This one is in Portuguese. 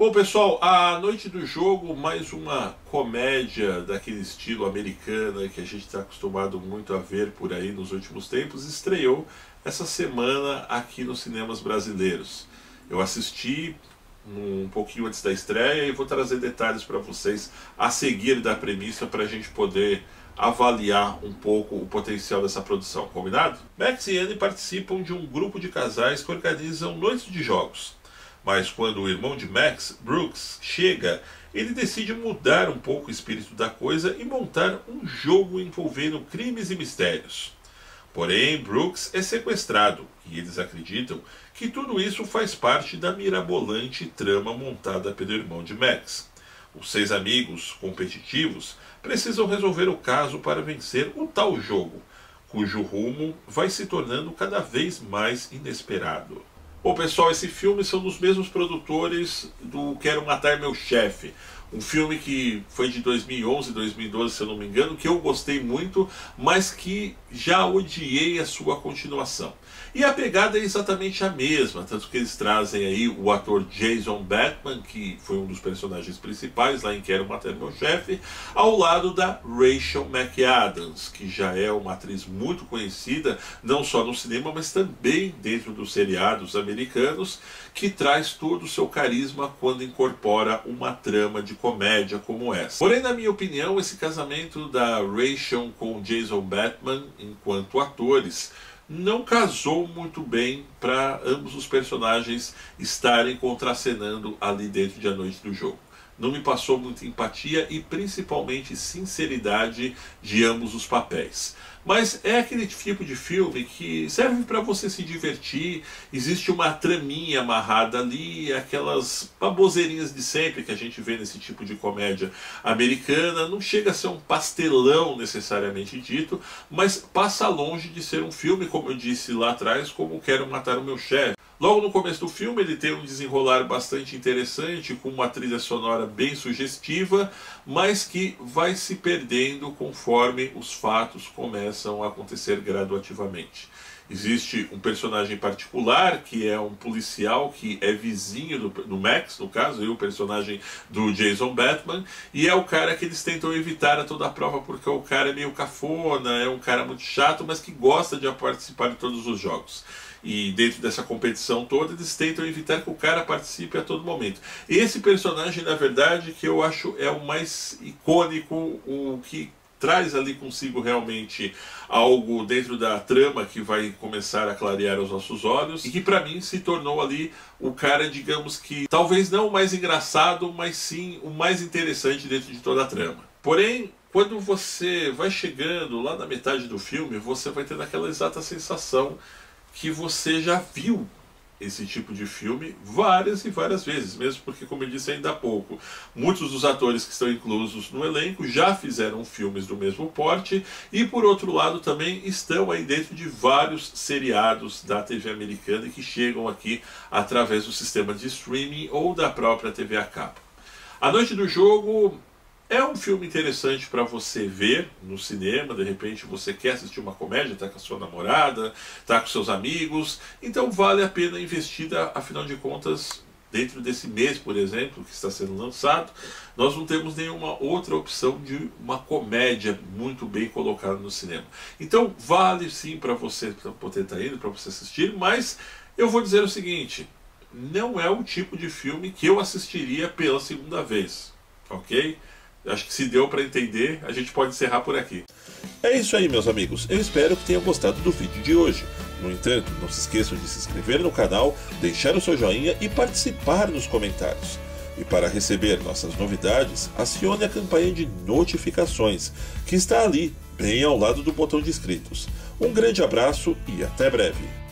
Bom, pessoal, a noite do jogo, mais uma comédia daquele estilo americana que a gente está acostumado muito a ver por aí nos últimos tempos, estreou essa semana aqui nos cinemas brasileiros. Eu assisti um pouquinho antes da estreia e vou trazer detalhes para vocês a seguir da premissa para a gente poder avaliar um pouco o potencial dessa produção, combinado? Max e Anne participam de um grupo de casais que organizam noites de jogos. Mas quando o irmão de Max, Brooks, chega, ele decide mudar um pouco o espírito da coisa e montar um jogo envolvendo crimes e mistérios. Porém, Brooks é sequestrado e eles acreditam que tudo isso faz parte da mirabolante trama montada pelo irmão de Max. Os seis amigos competitivos precisam resolver o caso para vencer o tal jogo, cujo rumo vai se tornando cada vez mais inesperado. Bom, pessoal, esse filme são dos mesmos produtores do Quero Matar Meu Chefe. Um filme que foi de 2011, 2012, se eu não me engano, que eu gostei muito, mas que já odiei a sua continuação. E a pegada é exatamente a mesma, tanto que eles trazem aí o ator Jason Bateman, que foi um dos personagens principais lá em Quero Matar Meu Chefe, ao lado da Rachel McAdams, que já é uma atriz muito conhecida, não só no cinema, mas também dentro dos seriados americanos, que traz todo o seu carisma quando incorpora uma trama de comédia como essa. Porém, na minha opinião, esse casamento da Rachel com Jason Bateman, enquanto atores, não casou muito bem para ambos os personagens estarem contracenando ali dentro de A Noite do Jogo. Não me passou muita empatia e principalmente sinceridade de ambos os papéis. Mas é aquele tipo de filme que serve para você se divertir, existe uma traminha amarrada ali, aquelas baboseirinhas de sempre que a gente vê nesse tipo de comédia americana. Não chega a ser um pastelão necessariamente dito, mas passa longe de ser um filme, como eu disse lá atrás, como Quero Matar o Meu Chefe. Logo no começo do filme, ele tem um desenrolar bastante interessante, com uma trilha sonora bem sugestiva, mas que vai se perdendo conforme os fatos começam a acontecer graduativamente. Existe um personagem particular, que é um policial que é vizinho do, do, Max, no caso, e o personagem do Jason Batman, e é o cara que eles tentam evitar a toda a prova porque o cara é meio cafona, é um cara muito chato, mas que gosta de participar de todos os jogos e dentro dessa competição toda eles tentam evitar que o cara participe a todo momento. Esse personagem, na verdade, que eu acho é o mais icônico, o que traz ali consigo realmente algo dentro da trama que vai começar a clarear os nossos olhos e que para mim se tornou ali o cara, digamos que talvez não o mais engraçado, mas sim o mais interessante dentro de toda a trama. Porém, quando você vai chegando lá na metade do filme, você vai ter aquela exata sensação que você já viu esse tipo de filme várias e várias vezes, mesmo porque, como eu disse ainda há pouco, muitos dos atores que estão inclusos no elenco já fizeram filmes do mesmo porte e, por outro lado, também estão aí dentro de vários seriados da TV americana que chegam aqui através do sistema de streaming ou da própria TV a cabo. A Noite do Jogo é um filme interessante para você ver no cinema, de repente você quer assistir uma comédia, está com a sua namorada, está com seus amigos, então vale a pena investida, afinal de contas, dentro desse mês, por exemplo, que está sendo lançado, nós não temos nenhuma outra opção de uma comédia muito bem colocada no cinema. Então vale sim para você poder estar tá indo, para você assistir, mas eu vou dizer o seguinte, não é o tipo de filme que eu assistiria pela segunda vez, ok? Acho que se deu para entender, a gente pode encerrar por aqui. É isso aí, meus amigos. Eu espero que tenham gostado do vídeo de hoje. No entanto, não se esqueçam de se inscrever no canal, deixar o seu joinha e participar nos comentários. E para receber nossas novidades, acione a campanha de notificações, que está ali, bem ao lado do botão de inscritos. Um grande abraço e até breve.